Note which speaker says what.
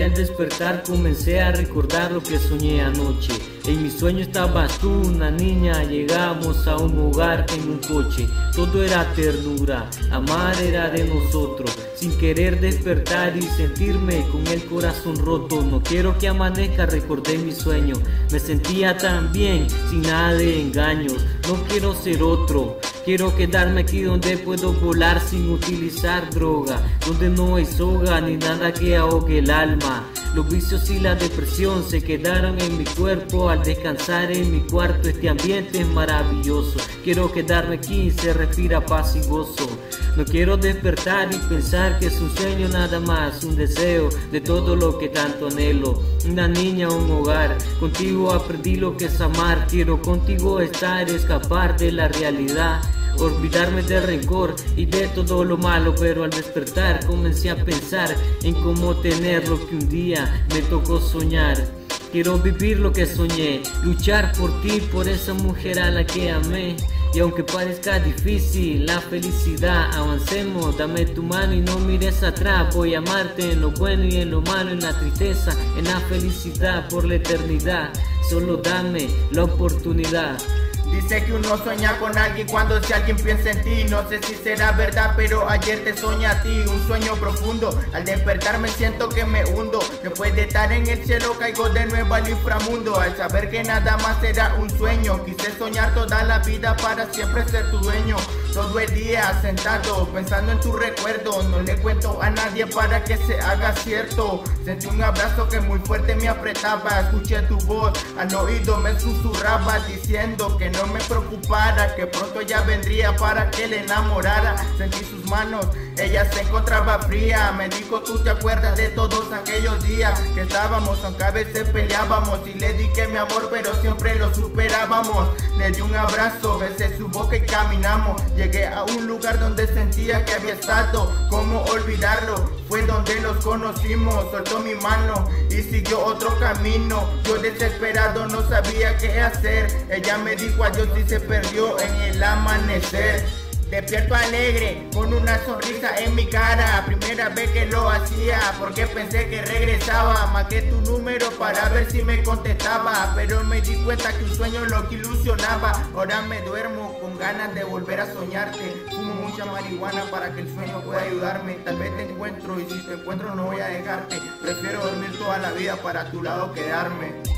Speaker 1: Al despertar comencé a recordar lo que soñé anoche. En mi sueño estabas tú, una niña, llegamos a un hogar en un coche. Todo era ternura, amar era de nosotros. Sin querer despertar y sentirme con el corazón roto. No quiero que amanezca, recordé mi sueño. Me sentía tan bien, sin nada de engaños. No quiero ser otro. Quiero quedarme aquí donde puedo volar sin utilizar droga, donde no hay soga ni nada que ahogue el alma. Los vicios y la depresión se quedaron en mi cuerpo al descansar en mi cuarto. Este ambiente es maravilloso. Quiero quedarme aquí, se respira paz y gozo. No quiero despertar y pensar que es un sueño nada más, un deseo de todo lo que tanto anhelo. Una niña, un hogar, contigo aprendí lo que es amar. Quiero contigo estar, escapar de la realidad olvidarme del rencor y de todo lo malo, pero al despertar comencé a pensar en cómo tener lo que un día me tocó soñar. Quiero vivir lo que soñé, luchar por ti, por esa mujer a la que amé. Y aunque parezca difícil la felicidad, avancemos, dame tu mano y no mires atrás. Voy a amarte en lo bueno y en lo malo, en la tristeza, en la felicidad, por la eternidad. Solo dame la oportunidad.
Speaker 2: Dice que uno sueña con alguien cuando si alguien piensa en ti. No sé si será verdad pero ayer te soñé a ti. Un sueño profundo, al despertar me siento que me hundo. Después de estar en el cielo caigo de nuevo al inframundo. Al saber que nada más será un sueño Quise soñar toda la vida para siempre ser tu dueño. Todo el día sentado pensando en tu recuerdo No le cuento a nadie para que se haga cierto. Sentí un abrazo que muy fuerte me apretaba. Escuché tu voz, al oído me susurraba Diciendo que no me preocupara Que pronto ya vendría para que le enamorara. Sentí sus manos, ella se encontraba fría. Me dijo tú te acuerdas de todos aquellos días Que estábamos, aunque a veces peleábamos Y le dije mi amor pero siempre lo superábamos. Le di un abrazo, besé su boca y caminamos. Llegué a un lugar donde sentía que había estado, ¿cómo olvidarlo? Fue donde los conocimos, soltó mi mano y siguió otro camino. Yo desesperado no sabía qué hacer. Ella me dijo adiós y se perdió en el amanecer. Despierto alegre, con una sonrisa en mi cara. Primera vez que lo hacía, porque pensé que regresaba. Marqué tu número para ver si me contestaba Pero me di cuenta que un sueño lo que ilusionaba. Ahora me duermo con ganas de volver a soñarte. Fumo mucha marihuana para que el sueño pueda ayudarme. Tal vez te encuentro y si te encuentro no voy a dejarte. Prefiero dormir toda la vida para tu lado quedarme